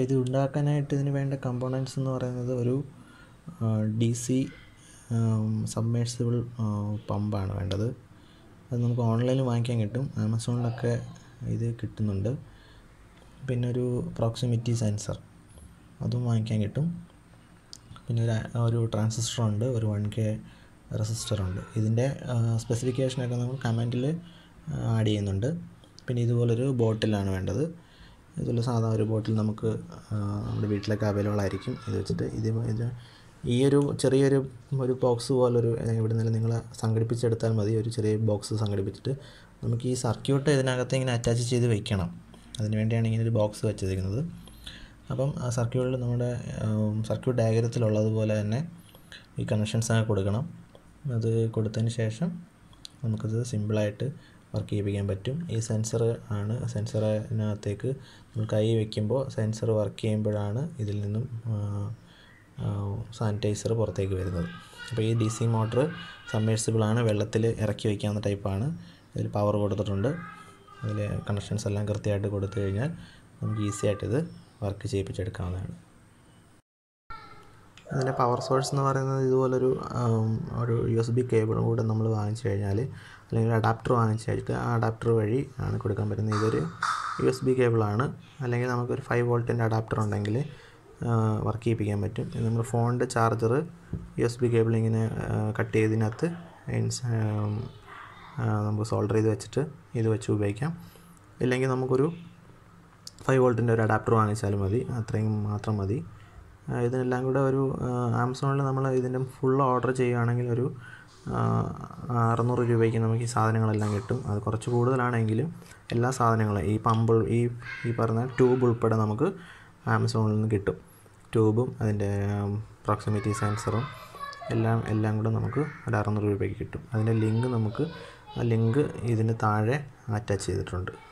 ഇത് ഉണ്ടാക്കാനായിട്ട് ഇതിന് വേണ്ട കമ്പോണൻസ് എന്ന് പറയുന്നത് ഒരു ഡി സി സബ്മേഴ്സിബിൾ പമ്പാണ് വേണ്ടത്. അത് നമുക്ക് ഓൺലൈനിൽ വാങ്ങിക്കാൻ കിട്ടും. ആമസോണിലൊക്കെ ഇത് കിട്ടുന്നുണ്ട്. പിന്നെ ഒരു പ്രോക്സിമിറ്റി സെൻസർ അതും വാങ്ങിക്കാൻ കിട്ടും. പിന്നെ ഒരു ഒരു ട്രാൻസിസ്റ്റർ ഉണ്ട് ഒരു വൺ കെ റെസിസ്റ്റർ ഉണ്ട്. ഇതിന്റെ സ്പെസിഫിക്കേഷനൊക്കെ നമ്മൾ കമന്റിൽ ആഡ് ചെയ്യുന്നുണ്ട്. പിന്നെ ഇതുപോലൊരു ബോട്ടിലാണ് വേണ്ടത്. ഇതുപോലെ സാധാ ഒരു ബോട്ടിൽ നമുക്ക് നമ്മുടെ വീട്ടിലൊക്കെ അവൈലബിൾ ആയിരിക്കും. ഇത് വെച്ചിട്ട് ഇത് ഇത് ഈ ഒരു ചെറിയൊരു ഒരു ബോക്സ് പോലൊരു ഇവിടെ നിന്ന് നിങ്ങൾ സംഘടിപ്പിച്ചെടുത്താൽ മതി. ഒരു ചെറിയ ബോക്സ് സംഘടിപ്പിച്ചിട്ട് നമുക്ക് ഈ സർക്യൂട്ട് ഇതിനകത്ത് ഇങ്ങനെ അറ്റാച്ച് ചെയ്ത് വെക്കണം. അതിന് വേണ്ടിയാണ് ഇങ്ങനെ ഒരു ബോക്സ് വെച്ചിരിക്കുന്നത്. അപ്പം ആ സർക്യൂട്ടിൽ നമ്മുടെ സർക്യൂട്ട് ഡയഗ്രത്തിലുള്ളതുപോലെ തന്നെ ഈ കണക്ഷൻസ് കൊടുക്കണം. അത് കൊടുത്തതിന് ശേഷം നമുക്കത് സിമ്പിളായിട്ട് വർക്ക് ചെയ്യിപ്പിക്കാൻ പറ്റും. ഈ സെൻസർ ആണ് സെൻസറിനകത്തേക്ക് നമ്മൾ കൈ വയ്ക്കുമ്പോൾ സെൻസർ വർക്ക് ചെയ്യുമ്പോഴാണ് ഇതിൽ നിന്നും സാനിറ്റൈസർ പുറത്തേക്ക് വരുന്നത്. അപ്പോൾ ഈ ഡി സി മോട്ടർ സമ്മേഴ്സിബിളാണ് വെള്ളത്തിൽ ഇറക്കി വയ്ക്കാവുന്ന ടൈപ്പാണ് ഇതിൽ പവർ കൊടുത്തിട്ടുണ്ട്. അതിൽ കണക്ഷൻസ് എല്ലാം കൃത്യമായിട്ട് കൊടുത്തു കഴിഞ്ഞാൽ നമുക്ക് ഈസി ആയിട്ട് ഇത് വർക്ക് ചെയ്യിപ്പിച്ചെടുക്കാവുന്നതാണ്. അതിന്റെ പവർ സോഴ്സ് എന്ന് പറയുന്നത് ഇതുപോലൊരു ഒരു യു എസ് ബി കേബിളും കൂടെ നമ്മൾ വാങ്ങിച്ചു കഴിഞ്ഞാൽ അല്ലെങ്കിൽ അഡാപ്റ്റർ വാങ്ങിച്ചു കഴിഞ്ഞിട്ട് ആ അഡാപ്റ്റർ വഴി ആണ് കൊടുക്കാൻ പറ്റുന്നത്. ഇതൊരു യു എസ് ബി കേബിളാണ് അല്ലെങ്കിൽ നമുക്കൊരു ഫൈവ് വോൾട്ടിന്റെ അഡാപ്റ്റർ ഉണ്ടെങ്കിൽ വർക്ക് ചെയ്യിപ്പിക്കാൻ പറ്റും. ഇത് നമ്മുടെ ഫോണിന്റെ charger U S B cable ഇങ്ങനെ കട്ട് ചെയ്തതിനകത്ത് നമുക്ക് സോൾഡർ ചെയ്ത് വെച്ചിട്ട് ഇത് വെച്ച് ഉപയോഗിക്കാം. ഇല്ലെങ്കിൽ നമുക്കൊരു ഫൈവ് വോൾട്ടിന്റെ ഒരു അഡാപ്റ്റർ വാങ്ങിച്ചാലും മതി. അത്രയും മാത്രം മതി. ഇതിനെല്ലാം കൂടെ ഒരു ആമസോണിൽ നമ്മൾ ഇതിന്റെ ഫുൾ ഓർഡർ ചെയ്യുകയാണെങ്കിൽ ഒരു അറുന്നൂറ് രൂപയ്ക്ക് നമുക്ക് ഈ സാധനങ്ങളെല്ലാം കിട്ടും. അത് കുറച്ച് കൂടുതലാണെങ്കിലും എല്ലാ സാധനങ്ങളും ഈ പമ്പ് ഈ ഈ പറഞ്ഞ ട്യൂബ് ഉൾപ്പെടെ നമുക്ക് ആമസോണിൽ നിന്ന് കിട്ടും. ട്യൂബും അതിന്റെ പ്രോക്സിമിറ്റി സെൻസറും എല്ലാം എല്ലാം കൂടെ നമുക്ക് ഒരു അറുന്നൂറ് രൂപയ്ക്ക് കിട്ടും. അതിന്റെ ലിങ്ക് നമുക്ക് ആ ലിങ്ക് ഇതിന് താഴെ അറ്റാച്ച് ചെയ്തിട്ടുണ്ട്.